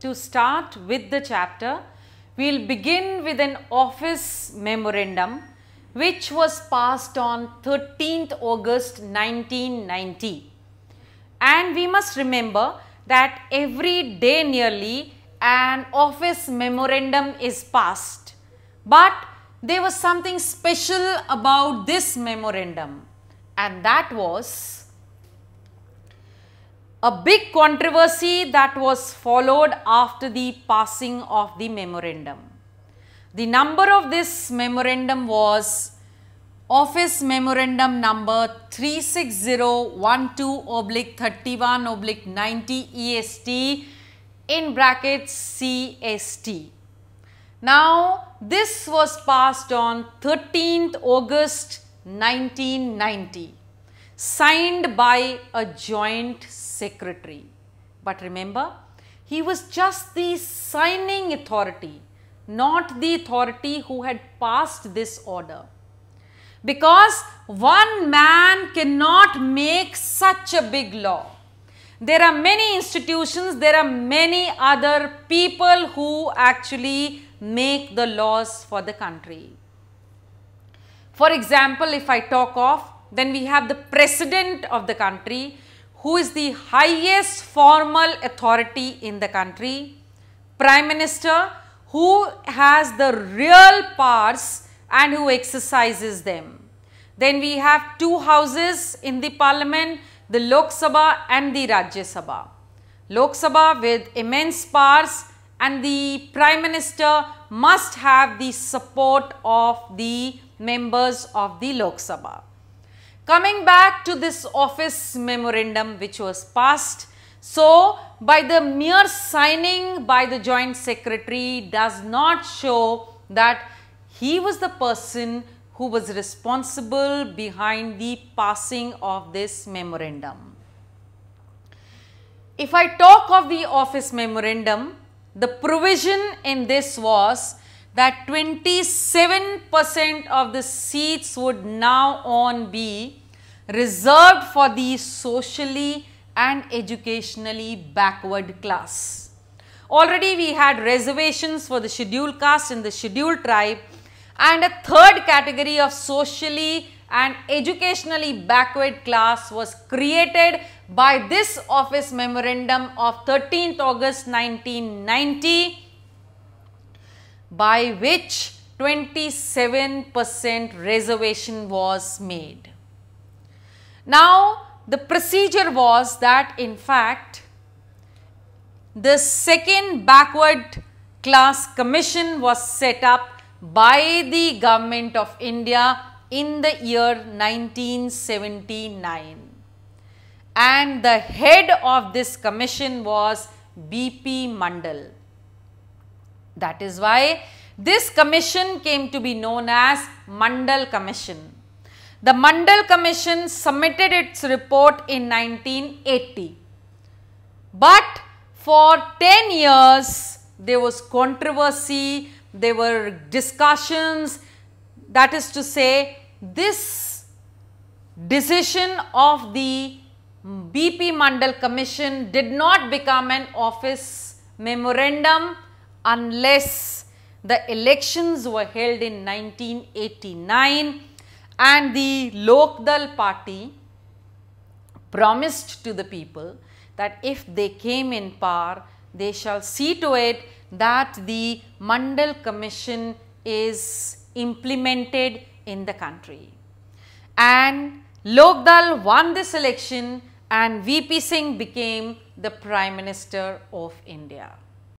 to start with the chapter, we will begin with an office memorandum which was passed on 13th August 1990. And we must remember that every day nearly an office memorandum is passed. But there was something special about this memorandum and that was a big controversy that was followed after the passing of the memorandum. The number of this memorandum was office memorandum number 36012 oblique 31 oblique 90 EST in brackets CST. Now this was passed on 13th August 1990 signed by a joint secretary. But remember, he was just the signing authority, not the authority who had passed this order. Because one man cannot make such a big law. There are many institutions, there are many other people who actually make the laws for the country. For example, if I talk of then we have the president of the country who is the highest formal authority in the country, prime minister who has the real powers and who exercises them. Then we have two houses in the parliament, the Lok Sabha and the Rajya Sabha. Lok Sabha with immense powers and the prime minister must have the support of the members of the Lok Sabha. Coming back to this office memorandum which was passed. So, by the mere signing by the joint secretary does not show that he was the person who was responsible behind the passing of this memorandum. If I talk of the office memorandum, the provision in this was that 27% of the seats would now on be reserved for the socially and educationally backward class. Already we had reservations for the scheduled caste and the scheduled tribe and a third category of socially and educationally backward class was created by this office memorandum of 13th August 1990 by which 27% reservation was made. Now, the procedure was that in fact, the second backward class commission was set up by the government of India in the year 1979 and the head of this commission was BP Mandal. That is why this commission came to be known as Mandal Commission. The Mandal Commission submitted its report in 1980. But for 10 years, there was controversy, there were discussions, that is to say, this decision of the BP Mandal Commission did not become an office memorandum unless the elections were held in 1989 and the Lokdal party promised to the people that if they came in power, they shall see to it that the Mandal Commission is implemented in the country. And Lokdal won this election and VP Singh became the Prime Minister of India.